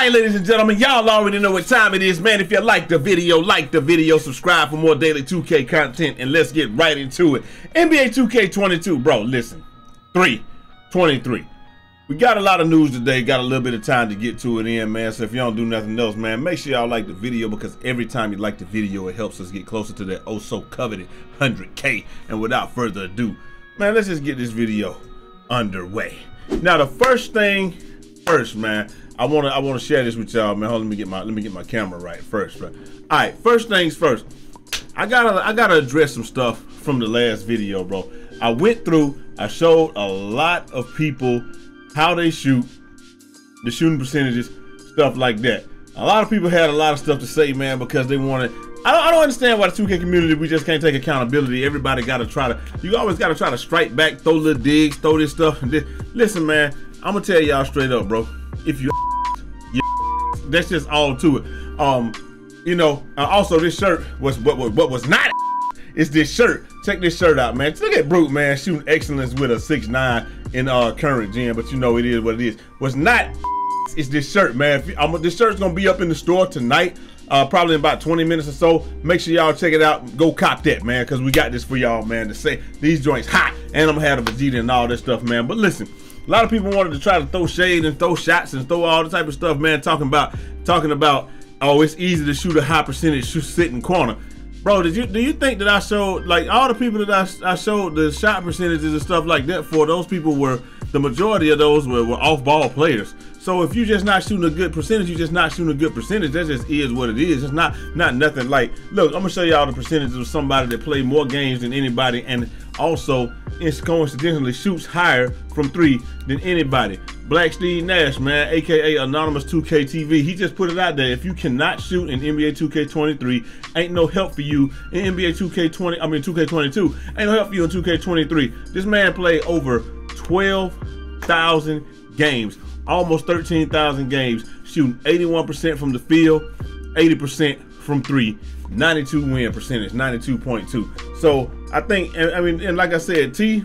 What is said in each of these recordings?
right, ladies and gentlemen, y'all already know what time it is, man. If you like the video, like the video, subscribe for more daily 2K content, and let's get right into it. NBA 2K22, bro, listen. 3, 23. We got a lot of news today, got a little bit of time to get to it in, man. So if you don't do nothing else, man, make sure y'all like the video because every time you like the video, it helps us get closer to that oh so coveted 100K. And without further ado, man, let's just get this video underway. Now, the first thing first, man, I want to I want to share this with y'all, man. Hold, on, let me get my let me get my camera right first. Right. All right. First things first. I gotta I gotta address some stuff from the last video, bro. I went through. I showed a lot of people how they shoot, the shooting percentages, stuff like that. A lot of people had a lot of stuff to say, man, because they wanted. I don't, I don't understand why the 2K community we just can't take accountability. Everybody got to try to. You always got to try to strike back, throw little digs, throw this stuff. Listen, man, I'm gonna tell y'all straight up, bro. If you that's just all to it. Um, you know, uh, also this shirt was what, what, what was not is this shirt. Check this shirt out, man. Look at Brute, man, shooting excellence with a six nine in uh current gen, but you know it is what it is. What's not is this shirt, man. You, I'm, this shirt's gonna be up in the store tonight. Uh, probably in about 20 minutes or so. Make sure y'all check it out. Go cop that, man, because we got this for y'all, man, to say these joints hot. And I'm gonna have a Vegeta and all this stuff, man. But listen, a lot of people wanted to try to throw shade and throw shots and throw all the type of stuff, man. Talking about talking about oh, it's easy to shoot a high percentage shoot sitting corner. Bro, did you do you think that I showed like all the people that I, I showed the shot percentages and stuff like that for? Those people were the majority of those were, were off ball players. So if you're just not shooting a good percentage, you're just not shooting a good percentage. That just is what it is. It's not not nothing like. Look, I'm gonna show y'all the percentages of somebody that played more games than anybody, and also coincidentally shoots higher from three than anybody. Black Steve Nash, man, aka Anonymous 2K TV. He just put it out there. If you cannot shoot in NBA 2K23, ain't no help for you in NBA 2K20. I mean 2K22. Ain't no help for you in 2K23. This man played over 12,000 games almost 13,000 games, shooting 81% from the field, 80% from three, 92 win percentage, 92.2. So I think, I mean, and like I said, T,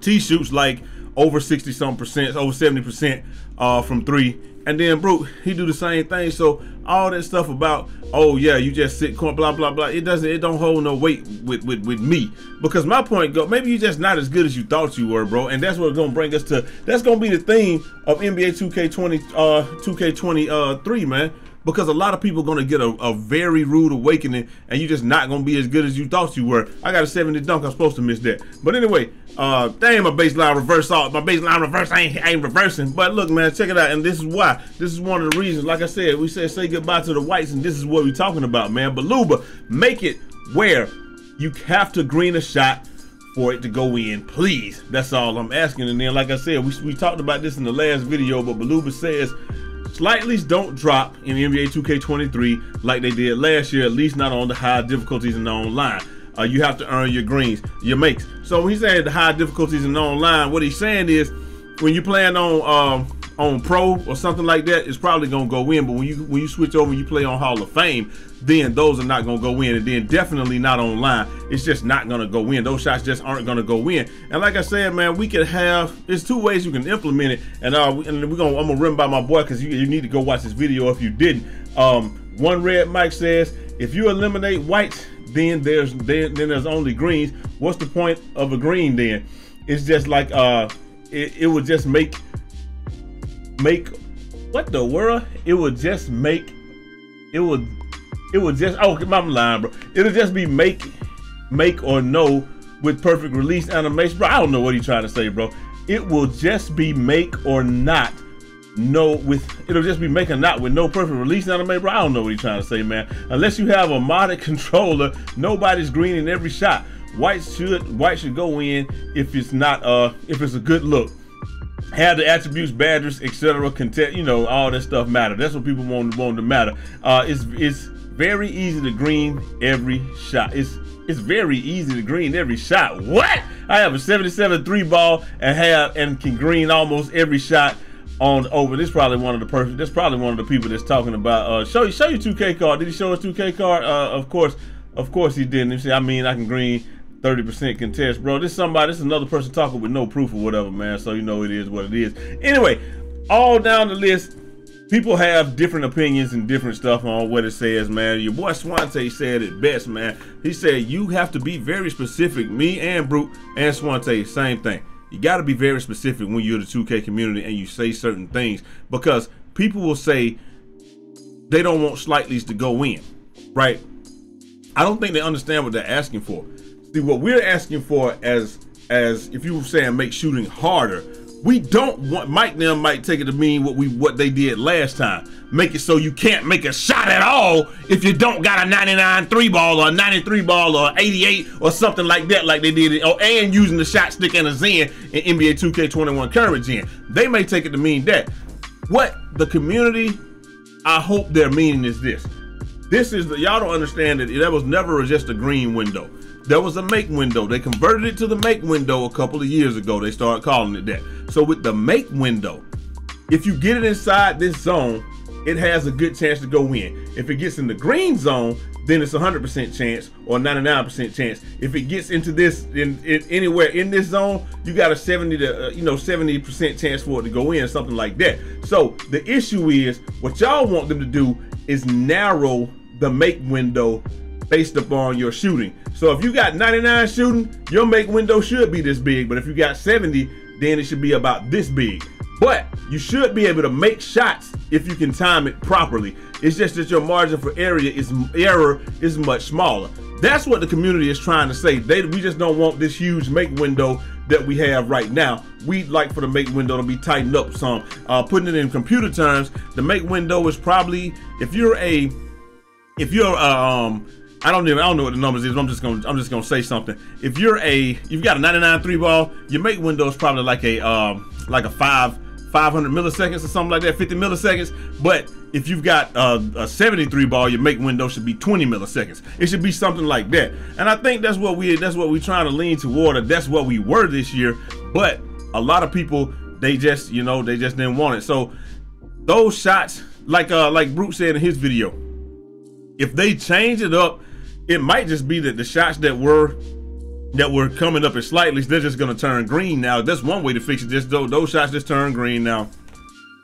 T shoots like over 60 some percent, over 70 percent uh, from three, and then Brute, he do the same thing. So all that stuff about, oh yeah, you just sit corn, blah blah blah. It doesn't, it don't hold no weight with with with me because my point go, maybe you're just not as good as you thought you were, bro. And that's what's gonna bring us to. That's gonna be the theme of NBA 2K20, uh, 2K23, man because a lot of people are going to get a, a, very rude awakening and you're just not going to be as good as you thought you were. I got a 70 dunk. I'm supposed to miss that. But anyway, uh, dang, my baseline reverse off. My baseline reverse I ain't, ain't reversing. But look, man, check it out. And this is why. This is one of the reasons. Like I said, we said say goodbye to the whites and this is what we're talking about, man. But Luba, make it where you have to green a shot for it to go in, please. That's all I'm asking. And then, like I said, we, we talked about this in the last video, but Beluba says Slightlies don't drop in NBA 2K23 like they did last year, at least not on the high difficulties the online. Uh, you have to earn your greens, your makes. So when he's saying the high difficulties the online, what he's saying is when you're playing on um, on pro or something like that, it's probably gonna go in. But when you when you switch over and you play on Hall of Fame, then those are not gonna go in, and then definitely not online. It's just not gonna go in. Those shots just aren't gonna go in. And like I said, man, we could have. There's two ways you can implement it, and uh, and we're gonna I'm gonna run by my boy because you, you need to go watch this video if you didn't. Um, one red Mike says if you eliminate whites, then there's then, then there's only greens. What's the point of a green then? It's just like uh, it, it would just make make what the world? It would just make it would it would just oh I'm lying, bro. It'll just be make make or no with perfect release animation, bro. I don't know what he's trying to say, bro. It will just be make or not no with it'll just be make or not with no perfect release animation, bro. I don't know what he's trying to say, man. Unless you have a modded controller, nobody's greening every shot. White should white should go in if it's not uh if it's a good look have the attributes, badges, etc. Content, you know, all that stuff matter. That's what people want, want to matter. Uh, it's it's very easy to green every shot. It's it's very easy to green every shot. What? I have a 77 three ball and have and can green almost every shot on over. This probably one of the perfect. This probably one of the people that's talking about. Uh, show you show you 2K card. Did he show us 2K card? Uh, of course, of course he didn't. He said, I mean, I can green 30% contest, bro. This somebody, this is another person talking with no proof or whatever, man. So you know it is what it is. Anyway, all down the list, people have different opinions and different stuff on what it says, man. Your boy Swante said it best, man. He said you have to be very specific. Me and Brute and Swante, same thing. You got to be very specific when you're the 2K community and you say certain things because people will say they don't want slightlies to go in, right? I don't think they understand what they're asking for. See, what we're asking for as as if you were saying make shooting harder, we don't want Mike them might take it to mean what we what they did last time. Make it so you can't make a shot at all if you don't got a 99 three ball or a 93 ball or 88 or something like that, like they did. Oh, and using the shot stick and a Zen in NBA 2K21 current gen. They may take it to mean that. What the community, I hope they're meaning is this. This is the y'all don't understand that that was never just a green window. There was a make window. They converted it to the make window a couple of years ago. They started calling it that. So with the make window, if you get it inside this zone, it has a good chance to go in. If it gets in the green zone, then it's a 100% chance or 99% chance. If it gets into this in, in, anywhere in this zone, you got a 70 to uh, you know 70% chance for it to go in, something like that. So the issue is what y'all want them to do is narrow the make window based upon your shooting. So if you got 99 shooting, your make window should be this big. But if you got 70, then it should be about this big. But you should be able to make shots if you can time it properly. It's just that your margin for area is error is much smaller. That's what the community is trying to say. They we just don't want this huge make window that we have right now. We'd like for the make window to be tightened up some. Uh, putting it in computer terms, the make window is probably if you're a if you're uh, um I don't even I don't know what the numbers is. I'm just gonna I'm just gonna say something. If you're a you've got a 99 three ball, your make window is probably like a um like a five 500 milliseconds or something like that, 50 milliseconds. But if you've got a, a 73 ball, your make window should be 20 milliseconds. It should be something like that. And I think that's what we that's what we're trying to lean toward. That's what we were this year. But a lot of people they just you know they just didn't want it. So those shots, like uh like Brute said in his video, if they change it up it might just be that the shots that were that were coming up as slightly, they're just gonna turn green now. That's one way to fix it. Just those, those shots just turn green now,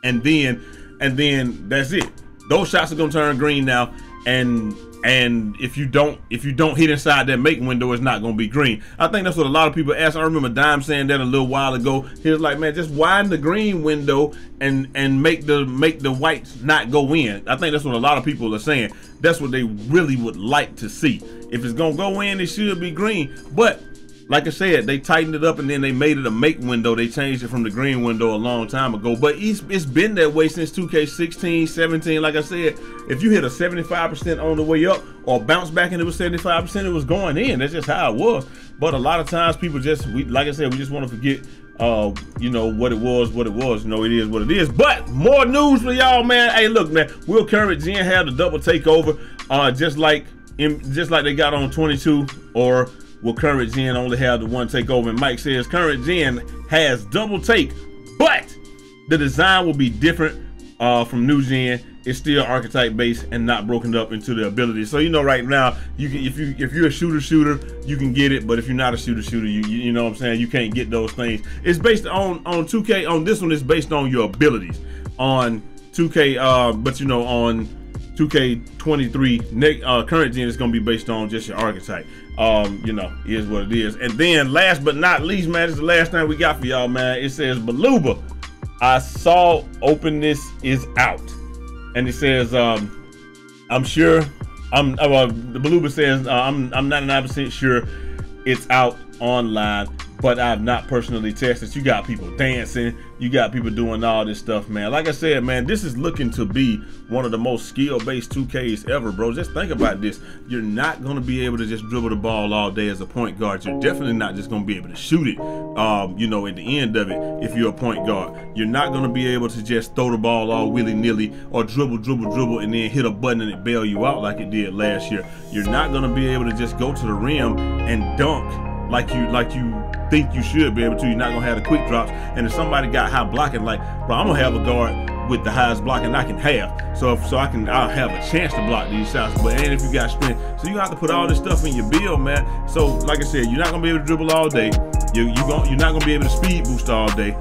and then and then that's it. Those shots are gonna turn green now, and and if you don't if you don't hit inside that make window, it's not gonna be green. I think that's what a lot of people ask. I remember Dime saying that a little while ago. He was like, man, just widen the green window and and make the make the whites not go in. I think that's what a lot of people are saying. That's what they really would like to see. If it's gonna go in, it should be green. But like I said, they tightened it up and then they made it a make window. They changed it from the green window a long time ago. But it's, it's been that way since 2K16, 17. Like I said, if you hit a 75% on the way up or bounce back and it was 75%, it was going in. That's just how it was. But a lot of times people just, we like I said, we just want to forget uh, you know, what it was, what it was. You know, it is what it is. But more news for y'all, man. Hey, look, man, Will Current Gen have the double takeover, uh, just like in, just like they got on 22 or will current gen only have the one takeover? And Mike says current gen has double take, but the design will be different uh, from new gen. It's still archetype based and not broken up into the abilities. So you know, right now, you can if you if you're a shooter shooter, you can get it. But if you're not a shooter shooter, you you, you know what I'm saying, you can't get those things. It's based on on 2K. On this one, it's based on your abilities. On 2K, uh, but you know on 2K23 uh, current gen is going to be based on just your archetype. Um, you know, is what it is. And then last but not least, man, is the last thing we got for y'all, man. It says Beluba, I saw openness is out. And it says, um, I'm sure, I'm, uh, well, the Beluba says, uh, I'm, I'm 99% sure it's out online but I've not personally tested. You got people dancing, you got people doing all this stuff, man. Like I said, man, this is looking to be one of the most skill-based 2Ks ever, bro. Just think about this. You're not gonna be able to just dribble the ball all day as a point guard. You're definitely not just gonna be able to shoot it, um, you know, at the end of it if you're a point guard. You're not gonna be able to just throw the ball all willy-nilly or dribble, dribble, dribble, and then hit a button and it bail you out like it did last year. You're not gonna be able to just go to the rim and dunk like you like you think you should be able to. You're not gonna have the quick drops. And if somebody got high blocking, like, bro, I'm gonna have a guard with the highest blocking I can have. So if so I can I'll have a chance to block these shots. But and if you got strength. So you have to put all this stuff in your build, man. So like I said, you're not gonna be able to dribble all day. You you going you're not gonna be able to speed boost all day.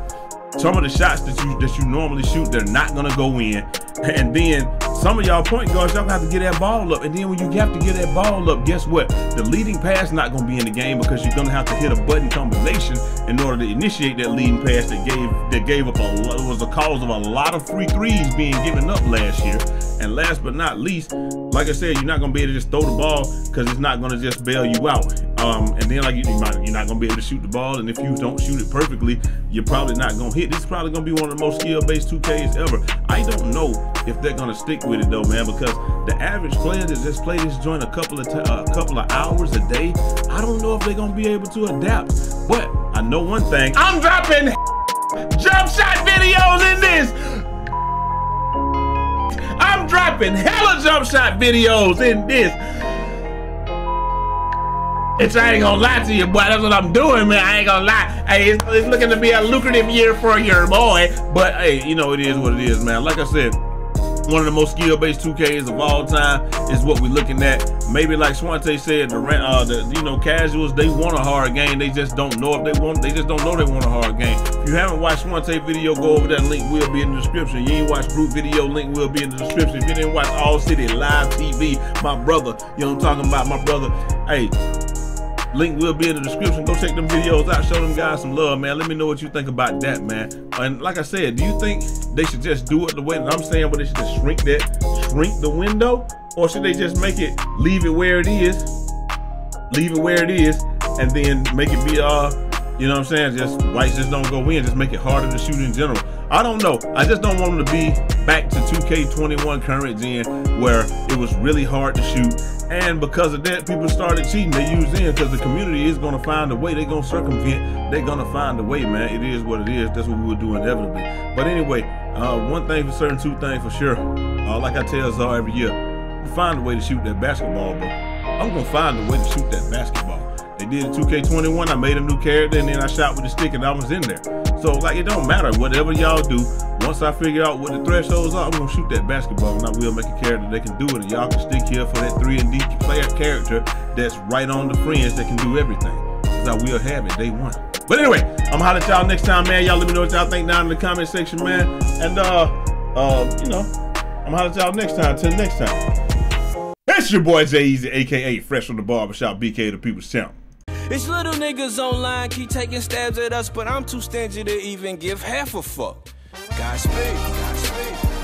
Some of the shots that you that you normally shoot, they're not gonna go in. And then some of y'all point guards, y'all have to get that ball up. And then when you have to get that ball up, guess what? The leading pass not gonna be in the game because you're gonna have to hit a button combination in order to initiate that leading pass that gave that gave up a was the cause of a lot of free threes being given up last year. And last but not least, like I said, you're not gonna be able to just throw the ball because it's not gonna just bail you out. Um, and then like you, you might, you're not gonna be able to shoot the ball, and if you don't shoot it perfectly, you're probably not gonna hit. This is probably gonna be one of the most skill-based 2Ks ever. I don't know if they're gonna stick with it though, man, because the average player that just play this joint a couple of a couple of hours a day, I don't know if they're gonna be able to adapt. But I know one thing: I'm dropping jump shot videos in this. I'm dropping hella jump shot videos in this. It's I ain't gonna lie to you, boy. That's what I'm doing, man. I ain't gonna lie. Hey, it's, it's looking to be a lucrative year for your boy. But hey, you know it is what it is, man. Like I said, one of the most skill-based 2Ks of all time is what we're looking at. Maybe like Swante said, the uh, the you know casuals they want a hard game. They just don't know if they want. They just don't know they want a hard game. If you haven't watched Swante video, go over that link. Will be in the description. You ain't watched Brute video, link will be in the description. If you didn't watch All City Live TV, my brother, you know what I'm talking about, my brother. Hey, Link will be in the description. Go check them videos out. Show them guys some love, man. Let me know what you think about that, man. And like I said, do you think they should just do it the way that I'm saying, but they should just shrink that, shrink the window? Or should they just make it, leave it where it is, leave it where it is, and then make it be, uh, you know what I'm saying? Just whites just don't go in, just make it harder to shoot in general. I don't know. I just don't want them to be back to 2K21 current gen where it was really hard to shoot and because of that, people started cheating. They use in because the community is going to find a way. They're going to circumvent. They're going to find a way, man. It is what it is. That's what we would do inevitably. But anyway, uh, one thing for certain, two things for sure. Uh, like I tell Zar every year, find a way to shoot that basketball, bro. I'm going to find a way to shoot that basketball. They did 2K21. I made a new character and then I shot with the stick and I was in there. So like it don't matter. Whatever y'all do, once I figure out what the thresholds are, I'm gonna shoot that basketball and I will make a character that can do it. And y'all can stick here for that 3 and D player character that's right on the friends that can do everything. Cause I will have it day one. But anyway, I'm holler at y'all next time, man. Y'all let me know what y'all think down in the comment section, man. And uh uh, you know, I'm holler at y'all next time. Till next time. It's your boy Jai Eazy, aka Fresh from the Barbershop, BK the People's Champ. It's little niggas online keep taking stabs at us, but I'm too stingy to even give half a fuck. Godspeed, Godspeed.